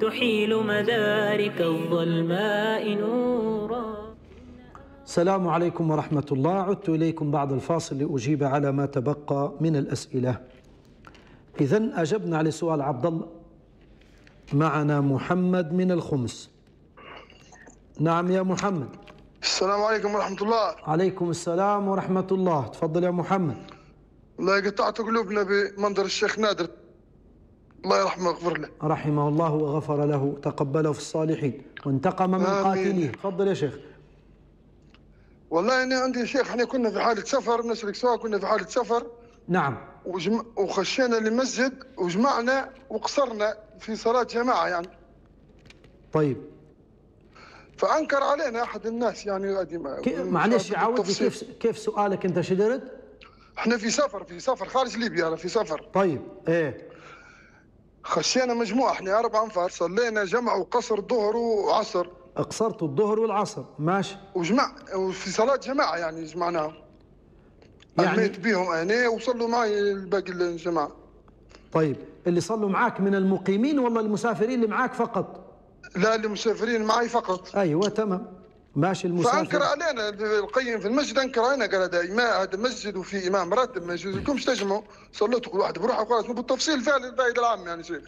Speaker 1: تحيل مدارك الظلماء نورا.
Speaker 2: السلام عليكم ورحمة الله. عدت إليكم بعد الفاصل لأجيب على ما تبقى من الأسئلة. إذا أجبنا على سؤال عبد الله. معنا محمد من الخمس. نعم يا محمد.
Speaker 8: السلام عليكم ورحمة الله.
Speaker 2: عليكم السلام ورحمة الله. تفضل يا محمد.
Speaker 8: الله قطعت قلوبنا بمنظر الشيخ نادر. الله يرحمه ويغفر له.
Speaker 2: رحمه الله وغفر له. تقبله في الصالحين. وانتقم من. قاتليه. تفضل يا شيخ.
Speaker 8: والله أنا عندي شيخ إحنا كنا في حالة سفر نسلك سوا كنا في حالة سفر.
Speaker 2: نعم.
Speaker 8: وجم... وخشينا لمسجد وجمعنا وقصرنا في صلاة جماعة يعني.
Speaker 2: طيب.
Speaker 8: فأنكر علينا أحد الناس يعني مش
Speaker 2: معلش عاود. كيف كيف سؤالك أنت شدرت
Speaker 8: إحنا في سفر في سفر خارج ليبيا أنا في سفر.
Speaker 2: طيب إيه.
Speaker 8: خشينا مجموعة إحنا أربع أنفار صلينا جمع وقصر ظهر وعصر.
Speaker 2: اقصرت الظهر والعصر ماشي.
Speaker 8: وجمع وفي صلاة جماعة يعني جمعناهم.
Speaker 2: يعني
Speaker 8: أميت بيهم أنا وصلوا معي باقي الجماعة.
Speaker 2: طيب اللي صلوا معاك من المقيمين ولا المسافرين اللي معاك فقط؟
Speaker 8: لا اللي مسافرين معي فقط.
Speaker 2: أيوه تمام. ماشي
Speaker 8: فأنكر
Speaker 2: المسافر
Speaker 8: علينا القيم في المسجد أنكر علينا قال هذا إمام هذا مسجد وفي إمام راتب ما يجوز. لكمش تجمعوا صليتوا كل واحد بروحه وخلاص. بالتفصيل فعلا الفائده العامه يعني شيخ.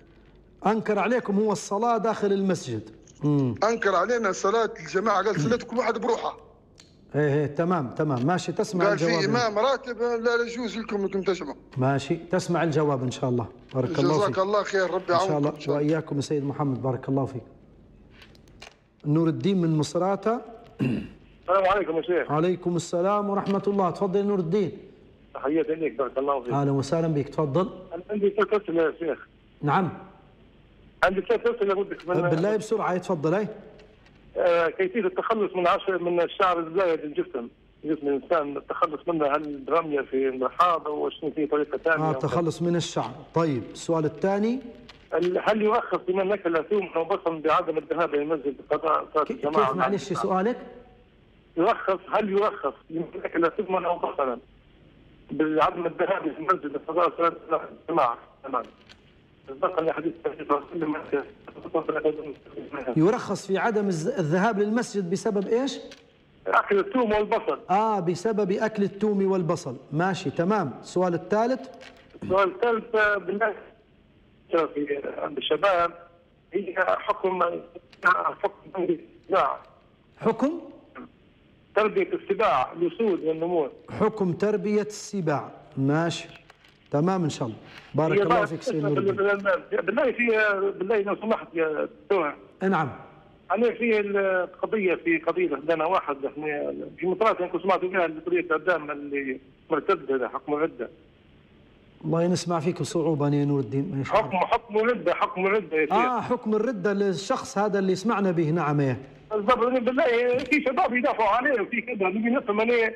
Speaker 2: أنكر عليكم هو الصلاة داخل المسجد. امم
Speaker 8: أنكر علينا صلاة الجماعة قال صليتوا كل واحد بروحه.
Speaker 2: إيه إيه تمام تمام. ماشي تسمع
Speaker 8: قال في
Speaker 2: الجواب.
Speaker 8: إمام راتب لا يجوز لكم أنكم تجمعوا.
Speaker 2: ماشي تسمع الجواب إن شاء الله. بارك الله
Speaker 8: جزاك
Speaker 2: فيك
Speaker 8: الله خير ربي
Speaker 2: إن
Speaker 8: يعاونكم إن شاء الله.
Speaker 2: وإياكم يا سيد محمد بارك الله فيك. نور الدين من مصراتة.
Speaker 9: السلام عليكم يا شيخ.
Speaker 2: عليكم السلام ورحمة الله. تفضل يا نور الدين.
Speaker 9: تحياتي لك بارك الله فيك.
Speaker 2: أهلا وسهلا بك. تفضل.
Speaker 9: أنا عندي ثلاث أسئلة يا شيخ.
Speaker 2: نعم.
Speaker 9: عندي ثلاث أسئلة بدك من
Speaker 2: بالله بسرعة. تفضل. أي.
Speaker 9: آه، كيفية التخلص من عشر من الشعر الزايد الجسم؟ جسم الإنسان التخلص منه؟ هل برميه في المرحاض أو شنو؟ في طريقة ثانية؟
Speaker 2: آه تخلص من الشعر. طيب السؤال الثاني.
Speaker 9: هل- لمن اكل ثوم أو بصل بعدم الذهاب إلى المسجد قضاء
Speaker 2: صلاة
Speaker 9: الجماعة
Speaker 2: كيف؟ معلش سؤالك؟
Speaker 9: يرخص هل يرخص يمكن اكل ثمنا أو بصلا بعدم الذهاب إلى المسجد لصلاه صلاة الجماعة؟ تمام
Speaker 2: يرخص في عدم الذهاب للمسجد بسبب إيش؟
Speaker 9: أكل الثوم والبصل.
Speaker 2: آه بسبب أكل التوم والبصل. ماشي تمام. السؤال الثالث؟
Speaker 9: السؤال الثالث آه، بالنسبة في عند الشباب هي حكم حكم السباع.
Speaker 2: حكم؟
Speaker 9: تربيه السباع الاسود والنمور
Speaker 2: حكم تربية السباع. ماشي. تمام إن شاء الله. بارك الله فيك سيد نور
Speaker 9: بالله في بالله لو سمحت يا دكتور.
Speaker 2: نعم.
Speaker 9: أنا في القضية في قضية عندنا واحد يعني في مطرات يمكن سمعتوا بها قضية الإعدام اللي مرتد هذا حكم الردة
Speaker 2: الله نسمع فيك بصعوبة يا نور الدين. ما شاء الله.
Speaker 9: حكم حكم الردة حكم الردة يا شيخ
Speaker 2: آه حكم الردة للشخص هذا اللي سمعنا به. نعم إيه
Speaker 9: بالضبط بالله في شباب يدافعوا عليه وفي كذا. نبي نفهم أنا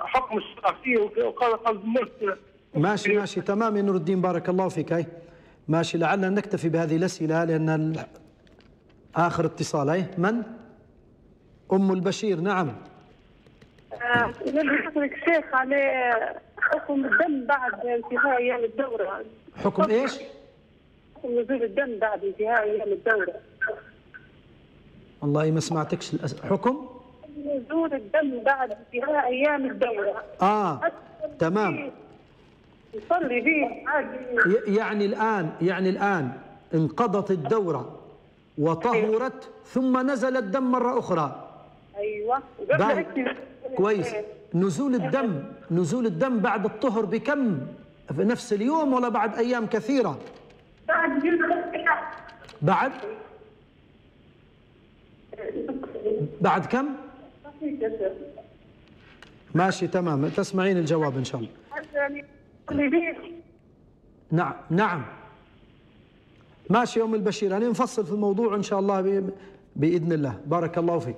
Speaker 9: حكم قال الناس
Speaker 2: ماشي ماشي. تمام يا نور الدين. بارك الله فيك. هاي ماشي. لعلنا نكتفي بهذه الأسئلة لأن آخر اتصال. هاي من؟ أم البشير. نعم.
Speaker 10: نبي نسألك شيخ على حكم الدم بعد انتهاء أيام الدورة.
Speaker 2: حكم إيش؟
Speaker 10: حكم نزول الدم بعد انتهاء أيام الدورة.
Speaker 2: والله ما سمعتكش الأس... حكم؟
Speaker 10: نزول الدم بعد انتهاء أيام الدورة.
Speaker 2: آه تمام.
Speaker 10: يصلي به عادي
Speaker 2: يعني الآن يعني الآن انقضت الدورة وطهرت ثم نزل الدم
Speaker 10: أيوة. وقبل
Speaker 2: باي.
Speaker 10: هيك
Speaker 2: كويس. نزول الدم نزول الدم بعد الطهر بكم؟ في نفس اليوم ولا بعد أيام كثيرة؟
Speaker 10: بعد
Speaker 2: بعد؟ بعد كم؟ ماشي تمام. تسمعين الجواب إن شاء الله. نعم نعم. ماشي يا أم البشير أنا نفصل في الموضوع إن شاء الله بإذن الله. بارك الله فيك.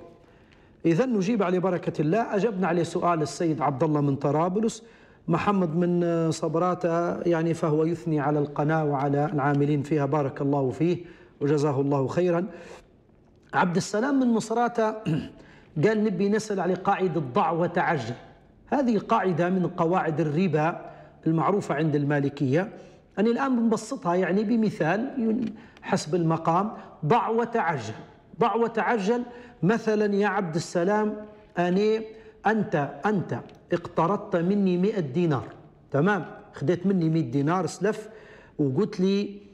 Speaker 2: إذا نجيب على بركة الله. أجبنا على سؤال السيد عبد الله من طرابلس. محمد من صبراتة يعني فهو يثني على القناة وعلى العاملين فيها. بارك الله فيه وجزاه الله خيرا. عبد السلام من مصراتة قال نبي نسأل على قاعدة ضع وتعجل هذه قاعدة من قواعد الربا المعروفة عند المالكية. أنا الآن بنبسطها يعني بمثال حسب المقام. ضع وتعجل ضع وتعجل مثلا يا عبد السلام أنا أنت أنت اقترضت مني مئة دينار. تمام؟ خديت مني مئة دينار سلف وقلت لي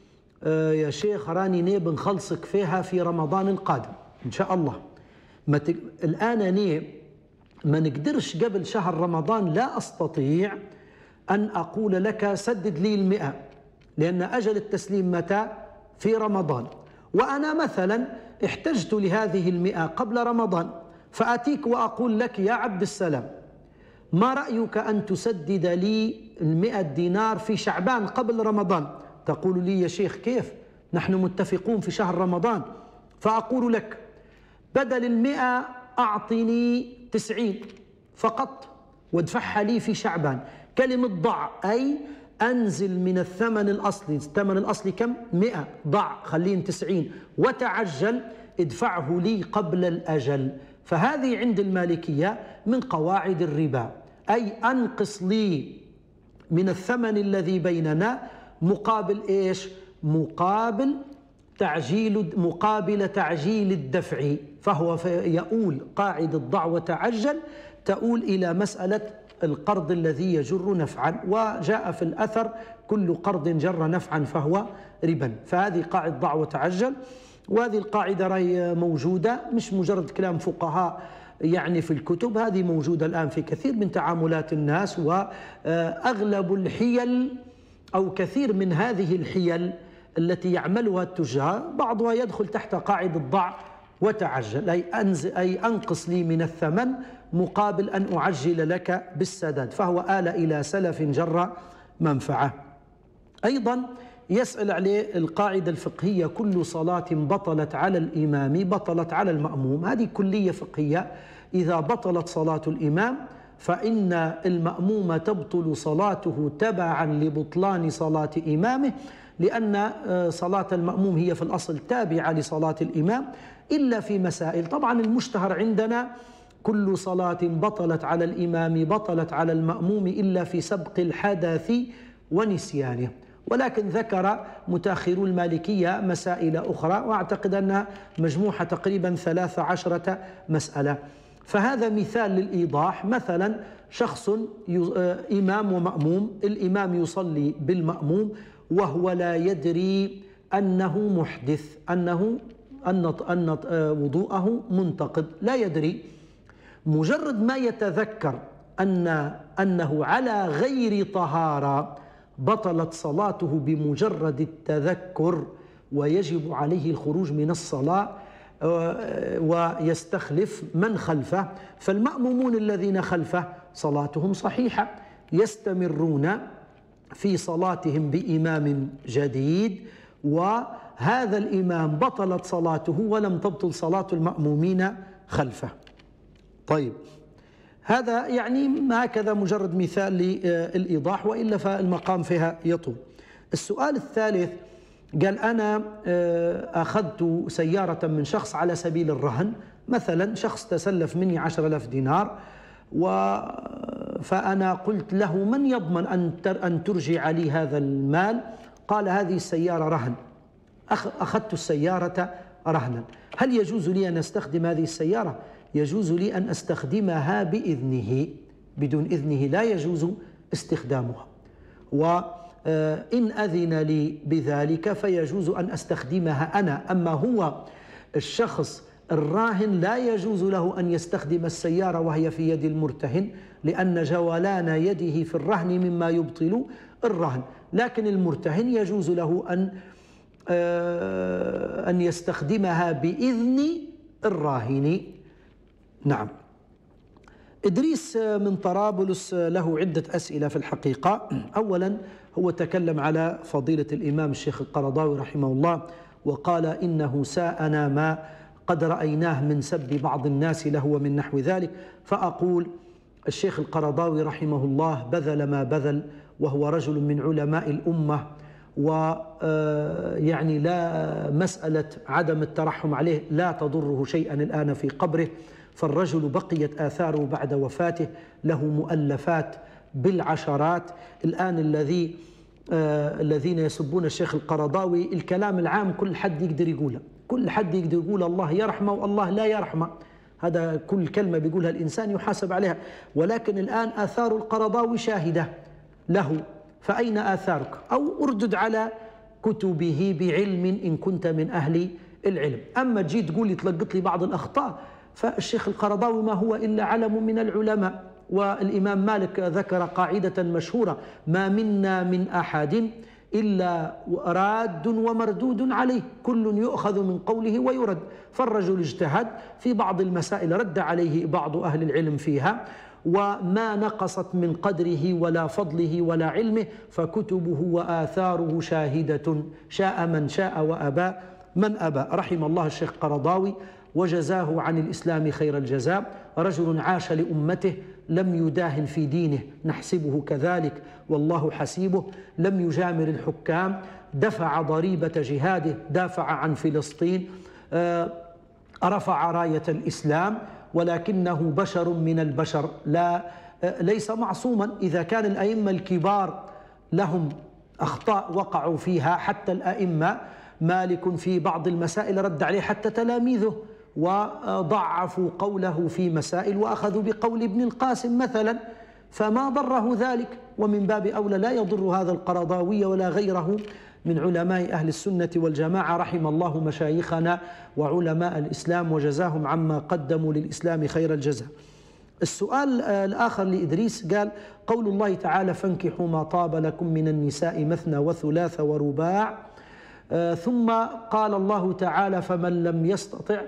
Speaker 2: آه، يا شيخ راني نيب نخلصك فيها في رمضان القادم. إن شاء الله. ما تك... الآن أنا ما نقدرش قبل شهر رمضان لا أستطيع أن أقول لك سدد لي المئة لأن أجل التسليم متى؟ في رمضان. وأنا مثلا احتجت لهذه المئة قبل رمضان فأتيك وأقول لك يا عبد السلام ما رأيك أن تسدد لي المئة دينار في شعبان قبل رمضان؟ تقول لي يا شيخ كيف؟ نحن متفقون في شهر رمضان. فأقول لك بدل المئة أعطني تسعين فقط وادفعها لي في شعبان. كلمة ضع أي أنزل من الثمن الأصلي الثمن الأصلي كم؟ مئة. ضع خليه تسعين. وتعجل ادفعه لي قبل الأجل. فهذه عند المالكية من قواعد الربا. أي أنقص لي من الثمن الذي بيننا مقابل إيش؟ مقابل تعجيل مقابل تعجيل الدفع. فهو يؤول قاعدة ضع وتعجل تؤول إلى مسألة القرض الذي يجر نفعا وجاء في الأثر كل قرض جر نفعا فهو ربا. فهذه قاعدة ضع وتعجل. وهذه القاعدة راهي موجودة مش مجرد كلام فقهاء يعني في الكتب هذه موجودة الآن في كثير من تعاملات الناس وأغلب الحيل أو كثير من هذه الحيل التي يعملها التجار بعضها يدخل تحت قاعدة ضع وتعجل أي, أنز أي أنقص لي من الثمن مقابل أن أعجل لك بالسداد. فهو آل إلى سلف جر منفعة. أيضا يسأل عليه القاعدة الفقهية كل صلاة بطلت على الإمام بطلت على المأموم. هذه كلية فقهية. إذا بطلت صلاة الإمام فإن المأموم تبطل صلاته تبعا لبطلان صلاة إمامه لأن آه، صلاة المأموم هي في الأصل تابعة لصلاة الإمام. إلا في مسائل. طبعا المشتهر عندنا كل صلاة بطلت على الإمام بطلت على المأموم إلا في سبق الحدث ونسيانه. ولكن ذكر متأخرو المالكية مسائل أخرى وأعتقد أنها مجموعة تقريبا ثلاث عشرة مسألة. فهذا مثال للإيضاح. مثلا شخص آه، إمام ومأموم الإمام يصلي بالمأموم وهو لا يدري أنه محدث أنه أن أن آه، وضوءه منتقد لا يدري. مجرد ما يتذكر أن أنه على غير طهارة بطلت صلاته بمجرد التذكر ويجب عليه الخروج من الصلاة آه، ويستخلف من خلفه. فالمأمومون الذين خلفه صلاتهم صحيحة يستمرون في صلاتهم بإمام جديد وهذا الإمام بطلت صلاته ولم تبطل صلاة المأمومين خلفه. طيب هذا يعني هكذا مجرد مثال للإيضاح وإلا فالمقام فيها يطول. السؤال الثالث قال أنا آه، أخذت سيارة من شخص على سبيل الرهن مثلا شخص تسلف مني عشر ألاف دينار و فأنا قلت له من يضمن أن ترجع لي هذا المال؟ قال هذه السيارة رهن. أخذت السيارة رهنا. هل يجوز لي أن أستخدم هذه السيارة؟ يجوز لي أن أستخدمها بإذنه بدون إذنه لا يجوز استخدامها. وإن أذن لي بذلك فيجوز أن أستخدمها أنا. أما هو الشخص الراهن لا يجوز له أن يستخدم السيارة وهي في يد المرتهن لأن جولان يده في الرهن مما يبطل الرهن. لكن المرتهن يجوز له أن آه، أن يستخدمها بإذن الراهن. نعم. إدريس من طرابلس له عدة أسئلة في الحقيقة. أولا هو تكلم على فضيلة الإمام الشيخ القرضاوي رحمه الله وقال إنه ساءنا ما قد رأيناه من سب بعض الناس له ومن نحو ذلك. فأقول الشيخ القرضاوي رحمه الله بذل ما بذل وهو رجل من علماء الأمة ويعني آه، لا مسألة عدم الترحم عليه لا تضره شيئا الآن في قبره. فالرجل بقيت آثاره بعد وفاته له مؤلفات بالعشرات. الآن الذي آه الذين يسبون الشيخ القرضاوي الكلام العام كل حد يقدر يقوله. كل حد يقدر يقول الله يرحمه والله لا يرحمه. هذا كل كلمة بيقولها الإنسان يحاسب عليها. ولكن الآن آثار القرضاوي شاهدة له. فأين آثارك؟ أو أردد على كتبه بعلم إن كنت من أهل العلم. أما تجي تقول لي تلقط لي بعض الأخطاء فالشيخ القرضاوي ما هو إلا علم من العلماء. والإمام مالك ذكر قاعدة مشهورة ما منا من أحد إلا راد ومردود عليه. كل يؤخذ من قوله ويرد. فالرجل اجتهد في بعض المسائل رد عليه بعض أهل العلم فيها. وما نقصت من قدره ولا فضله ولا علمه فكتبه وآثاره شاهدة. شاء من شاء وأبى من أبى. رحم الله الشيخ قرضاوي. وجزاه عن الإسلام خير الجزاء. رجل عاش لأمته لم يداهن في دينه. نحسبه كذلك. والله حسيبه. لم يجامر الحكام. دفع ضريبة جهاده. دافع عن فلسطين. آه، رفع راية الإسلام. ولكنه بشر من البشر. لا آه، ليس معصوما. إذا كان الأئمة الكبار لهم أخطاء وقعوا فيها حتى الأئمة مالك في بعض المسائل رد عليه حتى تلاميذه وضعفوا قوله في مسائل وأخذوا بقول ابن القاسم مثلا فما ضره ذلك. ومن باب أولى لا يضر هذا القرضاوي ولا غيره. من علماء أهل السنة والجماعة رحم الله مشايخنا وعلماء الإسلام وجزاهم عما قدموا للإسلام خير الجزاء. السؤال الآخر لإدريس قال قول الله تعالى فانكحوا ما طاب لكم من النساء مثنى وثلاث ورباع. آه، ثم قال الله تعالى فمن لم يستطع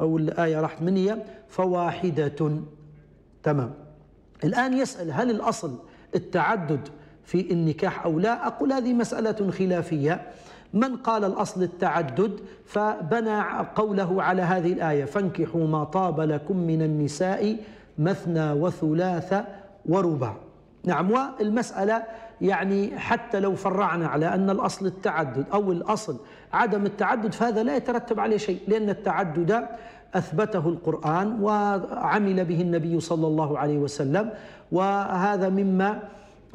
Speaker 2: أو الآية راحت مني فواحدة. تمام. الآن يسأل هل الأصل التعدد في النكاح أو لا أقول هذه مسألة خلافية. من قال الأصل التعدد فبنى قوله على هذه الآية فانكحوا ما طاب لكم من النساء مثنى وثلاث ورباع. نعم والمسألة يعني حتى لو فرعنا على أن الأصل التعدد أو الأصل عدم التعدد فهذا لا يترتب عليه شيء لأن التعدد أثبته القرآن وعمل به النبي صلى الله عليه وسلم وهذا مما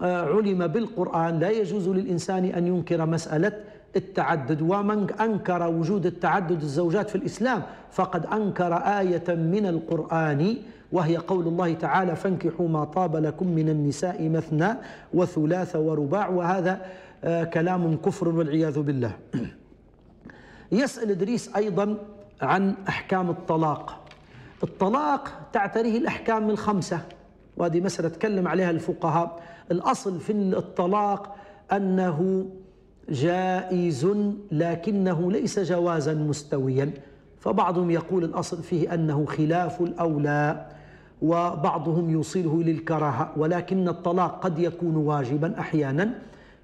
Speaker 2: علم بالقرآن لا يجوز للإنسان أن ينكر مسألة التعدد. ومن أنكر وجود التعدد الزوجات في الإسلام فقد أنكر آية من القرآن وهي قول الله تعالى فانكحوا ما طاب لكم من النساء مثنى وثلاث ورباع وهذا آه، كلام كفر والعياذ بالله. يسأل إدريس أيضا عن أحكام الطلاق. الطلاق تعتريه الأحكام الخمسة. وهذه مسألة تكلم عليها الفقهاء. الأصل في الطلاق أنه جائز لكنه ليس جوازا مستويا. فبعضهم يقول الأصل فيه أنه خلاف الأولى وبعضهم يوصله للكراهة ولكن الطلاق قد يكون واجبا أحيانا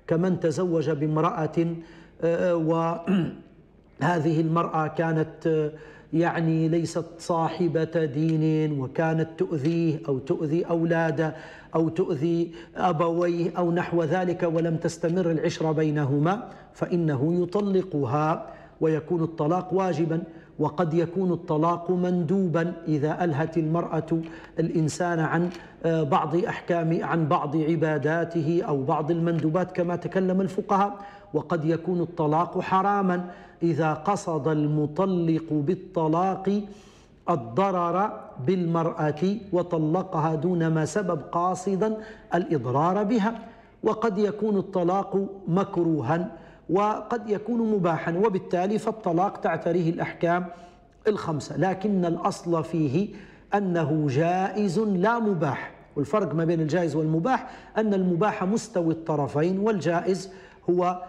Speaker 2: كمن تزوج بامرأة آه، وهذه المرأة كانت آه، يعني ليست صاحبة دين وكانت تؤذيه أو تؤذي أولاده أو تؤذي أبويه أو نحو ذلك ولم تستمر العشرة بينهما فإنه يطلقها ويكون الطلاق واجبا وقد يكون الطلاق مندوبا إذا ألهت المرأة الإنسان عن آه، بعض أحكام عن بعض عباداته أو بعض المندوبات كما تكلم الفقهاء وقد يكون الطلاق حراما إذا قصد المطلق بالطلاق الضرر بالمرأة وطلقها دون ما سبب قاصدا الإضرار بها. وقد يكون الطلاق مكروها وقد يكون مباحا وبالتالي فالطلاق تعتريه الأحكام الخمسة. لكن الأصل فيه أنه جائز لا مباح. والفرق ما بين الجائز والمباح أن المباح مستوي الطرفين والجائز هو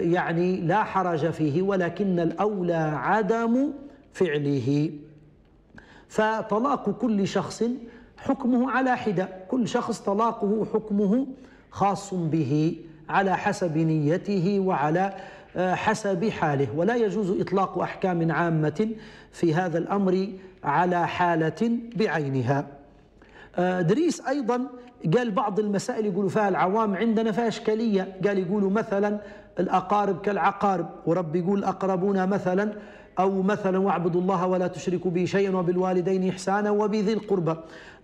Speaker 2: يعني لا حرج فيه ولكن الأولى عدم فعله. فطلاق كل شخص حكمه على حدة. كل شخص طلاقه حكمه خاص به على حسب نيته وعلى آه، حسب حاله. ولا يجوز إطلاق أحكام عامة في هذا الأمر على حالة بعينها. آه، دريس أيضا قال بعض المسائل يقولوا فيها العوام عندنا فيها إشكالية. قال يقولوا مثلا الأقارب كالعقارب ورب يقول اقربون مثلا أو مثلا واعبدوا الله ولا تشركوا به شيئا وبالوالدين إحسانا وبذي القربى.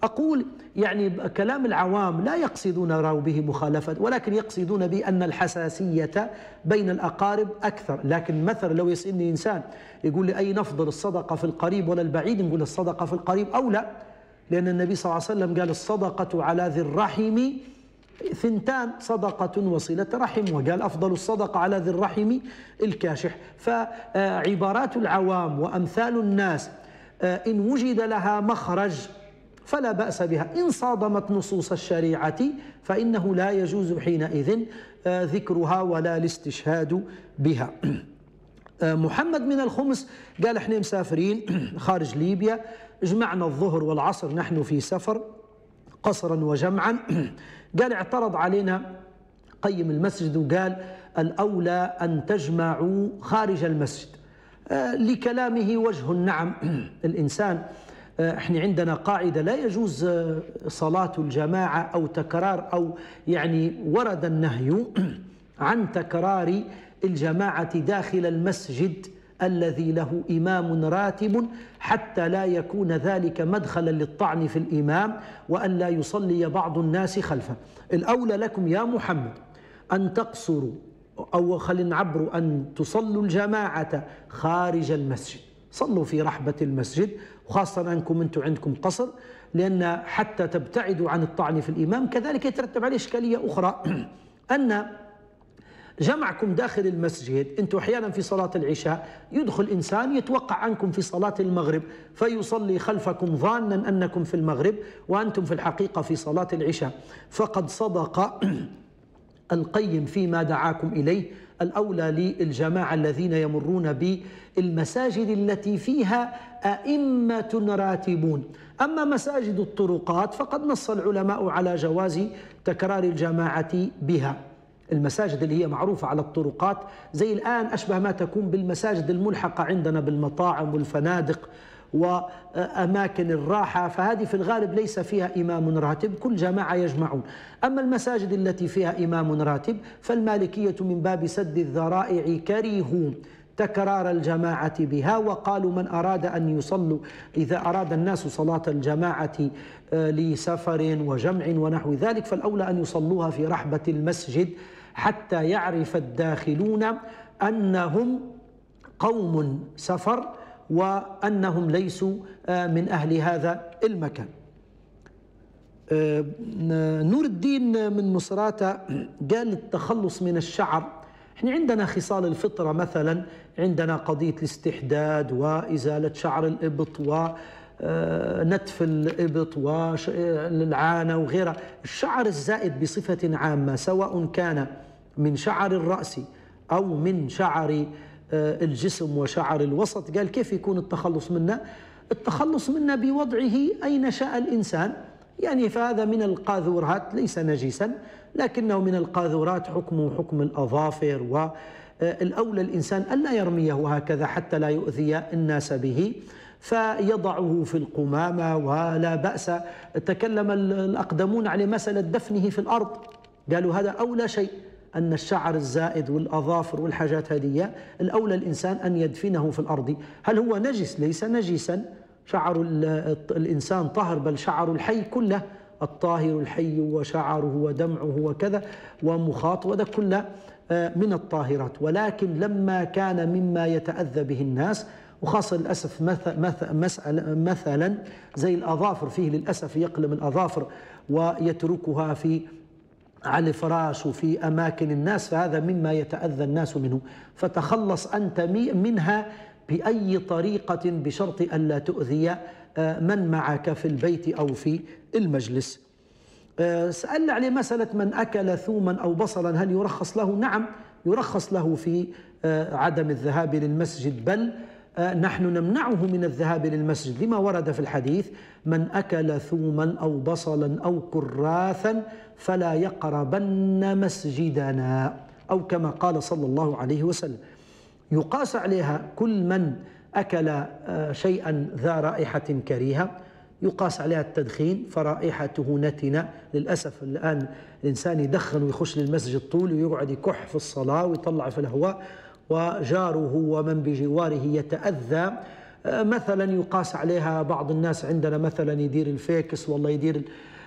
Speaker 2: أقول يعني كلام العوام لا يقصدون راو به مخالفة ولكن يقصدون به أن الحساسية بين الأقارب أكثر. لكن مثلا لو يسألني إنسان يقول لي أي نفضل الصدقة في القريب ولا البعيد نقول الصدقة في القريب أو لا لأن النبي صلى الله عليه وسلم قال الصدقة على ذي الرحم ثنتان صدقة وصلة رحم وقال أفضل الصدقة على ذي الرحم الكاشح. فعبارات العوام وأمثال الناس آه، إن وجد لها مخرج فلا بأس بها. إن صادمت نصوص الشريعة فإنه لا يجوز حينئذ آه، ذكرها ولا الاستشهاد بها. آه، محمد من الخمس قال إحنا مسافرين خارج ليبيا. جمعنا الظهر والعصر نحن في سفر قصرا وجمعا. قال اعترض علينا قيم المسجد وقال الأولى أن تجمعوا خارج المسجد. آه، لكلامه وجه نعم الإنسان آه، إحنا عندنا قاعدة لا يجوز آه، صلاة الجماعة أو تكرار أو يعني ورد النهي عن تكرار الجماعة داخل المسجد الذي له إمام راتب حتى لا يكون ذلك مدخلا للطعن في الإمام وأن لا يصلي بعض الناس خلفه. الأولى لكم يا محمد أن تقصروا أو خلينا نعبروا أن تصلوا الجماعة خارج المسجد. صلوا في رحبة المسجد وخاصة أنكم أنتم عندكم قصر لأن حتى تبتعدوا عن الطعن في الإمام كذلك يترتب عليه إشكالية أخرى. أن جمعكم داخل المسجد أنتم أحيانا في صلاة العشاء يدخل إنسان يتوقع عنكم في صلاة المغرب فيصلي خلفكم ظانا أنكم في المغرب وأنتم في الحقيقة في صلاة العشاء. فقد صدق القيم فيما دعاكم إليه الأولى للجماعة الذين يمرون بالمساجد التي فيها أئمة راتبون. أما مساجد الطرقات فقد نص العلماء على جواز تكرار الجماعة بها. المساجد اللي هي معروفة على الطرقات. زي الآن أشبه ما تكون بالمساجد الملحقة عندنا بالمطاعم والفنادق وأماكن الراحة فهذه في الغالب ليس فيها إمام راتب كل جماعة يجمعون. أما المساجد التي فيها إمام راتب فالمالكية من باب سد الذرائع كرهوا تكرار الجماعة بها وقالوا من أراد أن يصلوا إذا أراد الناس صلاة الجماعة آه، لسفر وجمع ونحو ذلك فالأولى أن يصلوها في رحبة المسجد حتى يعرف الداخلون أنهم قوم سفر وأنهم ليسوا آه، من أهل هذا المكان. آه، نور الدين من مصراتة قال التخلص من الشعر. إحنا عندنا خصال الفطرة مثلا عندنا قضية الاستحداد وإزالة شعر الإبط ونتف الإبط والعانة وغيرها. الشعر الزائد بصفة عامة سواء كان من شعر الرأس أو من شعر آه، الجسم وشعر الوسط. قال كيف يكون التخلص منه؟ التخلص منه بوضعه أين شاء الإنسان. يعني فهذا من القاذورات ليس نجسا لكنه من القاذورات حكمه حكم الأظافر والأولى الإنسان ألا يرميه هكذا حتى لا يؤذي الناس به فيضعه في القمامة ولا بأس. تكلم الأقدمون على مسألة دفنه في الأرض. قالوا هذا أولى شيء أن الشعر الزائد والأظافر والحاجات هذه الأولى الإنسان أن يدفنه في الأرض. هل هو نجس؟ ليس نجسا. شعر الإنسان طهر بل شعر الحي كله. الطاهر الحي وشعره ودمعه وكذا ومخاط وده كله. آه، من الطاهرات. ولكن لما كان مما يتأذى به الناس وخاصة للأسف مثلا, مثلا زي الأظافر فيه للأسف يقلم الأظافر ويتركها في على الفراش وفي أماكن الناس فهذا مما يتأذى الناس منه. فتخلص أنت منها بأي طريقة بشرط ألا تؤذي آه، من معك في البيت أو في المجلس. آه، سألنا عليه مسألة من أكل ثوما أو بصلا هل يرخص له؟ نعم يرخص له في آه، عدم الذهاب للمسجد. بل نحن نمنعه من الذهاب للمسجد. لما ورد في الحديث من أكل ثوما أو بصلا أو كراثا فلا يقربن مسجدنا. أو كما قال صلى الله عليه وسلم يقاس عليها كل من أكل آه، شيئا ذا رائحة كريهة. يقاس عليها التدخين فرائحته نتنة. للأسف الآن الإنسان يدخن ويخش للمسجد طول ويقعد يكح في الصلاة ويطلع في الهواء وجاره ومن بجواره يتأذى. آه، مثلا يقاس عليها بعض الناس عندنا مثلا يدير الفيكس والله يدير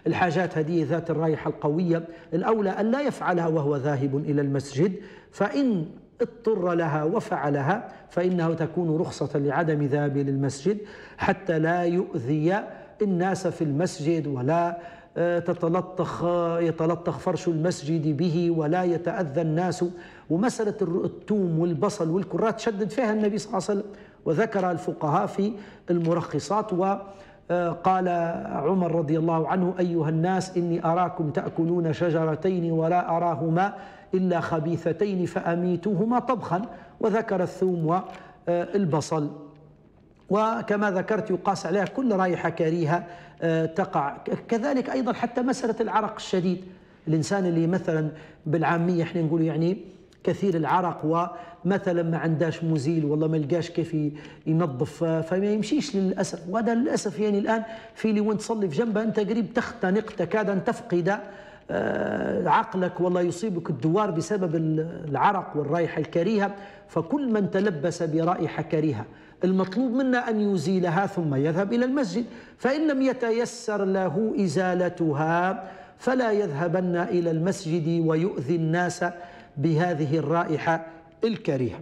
Speaker 2: الحاجات هذه ذات الرائحة القوية. الأولى أن لا يفعلها وهو ذاهب إلى المسجد فإن اضطر لها وفعلها فإنه تكون رخصة لعدم ذهاب للمسجد حتى لا يؤذي الناس في المسجد ولا آه، تتلطخ يتلطخ فرش المسجد به ولا يتأذى الناس. ومسألة التوم والبصل والكرات شدد فيها النبي صلى الله عليه وسلم. وذكر الفقهاء في المرخصات وقال عمر رضي الله عنه أيها الناس إني أراكم تأكلون شجرتين ولا أراهما إلا خبيثتين فأميتوهما طبخا. وذكر الثوم والبصل وكما ذكرت يقاس عليها كل رائحة كريهة آه، تقع. كذلك أيضا حتى مسألة العرق الشديد. الإنسان اللي مثلا بالعامية إحنا نقول يعني كثير العرق ومثلا ما عنداش مزيل والله ما لقاش كيف ينظف فما يمشيش للأسف. وهذا للأسف يعني الآن في اللي وانت تصلي في جنبه أنت قريب تختنق تكاد أن تفقد آه، عقلك والله يصيبك الدوار بسبب العرق والرائحة الكريهة. فكل من تلبس برائحة كريهة المطلوب منا أن يزيلها ثم يذهب إلى المسجد. فإن لم يتيسر له إزالتها فلا يذهبن إلى المسجد ويؤذي الناس بهذه الرائحة الكريهة.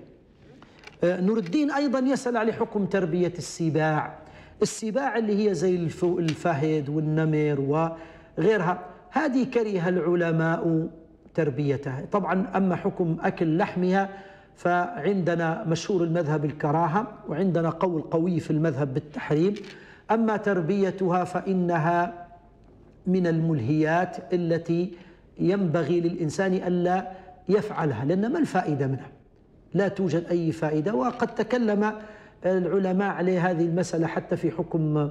Speaker 2: آه، نور الدين أيضا يسأل على حكم تربية السباع. السباع اللي هي زي الفهد والنمر وغيرها هذه كره العلماء تربيتها. طبعا أما حكم أكل لحمها فعندنا مشهور المذهب الكراهة وعندنا قول قوي في المذهب بالتحريم. أما تربيتها فإنها من الملهيات التي ينبغي للإنسان ألا يفعلها لأن ما الفائدة منها؟ لا توجد أي فائدة. وقد تكلم العلماء عليه هذه المسألة حتى في حكم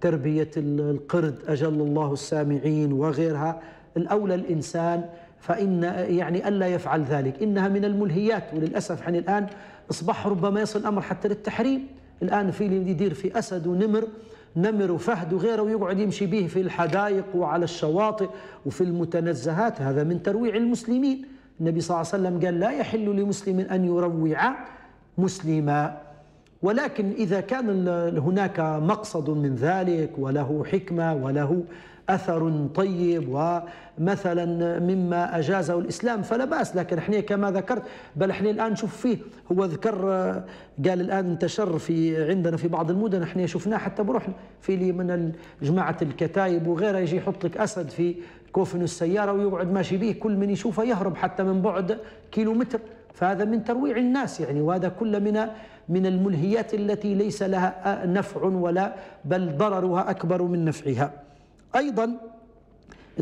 Speaker 2: تربية القرد أجل الله السامعين وغيرها. الأولى الإنسان فإن يعني ألا يفعل ذلك. إنها من الملهيات وللأسف يعني الآن أصبح ربما يصل الأمر حتى للتحريم. الآن في اللي يدير في أسد ونمر نمر وفهد وغيره ويقعد يمشي به في الحدائق وعلى الشواطئ وفي المتنزهات. هذا من ترويع المسلمين. النبي صلى الله عليه وسلم قال لا يحل لمسلم أن يروع مسلما. ولكن إذا كان هناك مقصد من ذلك وله حكمة وله أثر طيب ومثلا مما أجازه الإسلام فلا بأس. لكن إحنا كما ذكرت بل إحنا الآن نشوف فيه هو ذكر قال الآن انتشر في عندنا في بعض المدن إحنا شفناه حتى بروحنا. في اللي من جماعة الكتايب وغيرها يجي يحط لك أسد في كوفن السيارة ويقعد ماشي به كل من يشوفه يهرب حتى من بعد كيلومتر. فهذا من ترويع الناس يعني وهذا كل من من الملهيات التي ليس لها نفع ولا بل ضررها أكبر من نفعها. أيضا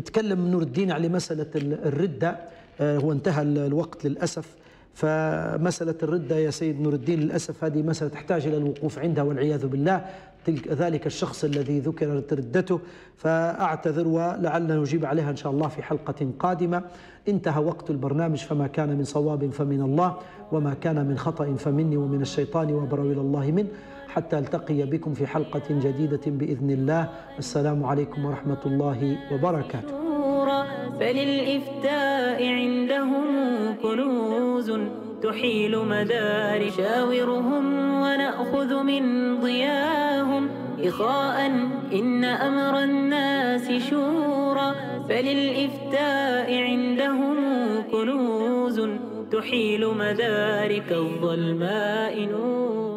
Speaker 2: تكلم نور الدين على مسألة ال- الردة آه، هو انتهى ال- الوقت للأسف. فمسألة الردة يا سيد نور الدين للأسف هذه مسألة تحتاج إلى الوقوف عندها والعياذ بالله. تلك ذلك الشخص الذي ذكرت ردته. فأعتذر ولعلنا نجيب عليها إن شاء الله في حلقة قادمة. انتهى وقت البرنامج فما كان من صواب فمن الله وما كان من خطأ فمني ومن الشيطان وبروا إلى الله منه. حتى التقي بكم في حلقة جديدة بإذن الله. السلام عليكم ورحمة الله وبركاته.
Speaker 1: فللإفتاء عندهم كنوز تحيل مدار شاورهم ونأخذ من ضياهم. إخاء إن أمر الناس شورى فللإفتاء عندهم كنوز تحيل مدارك الظلماء نورا.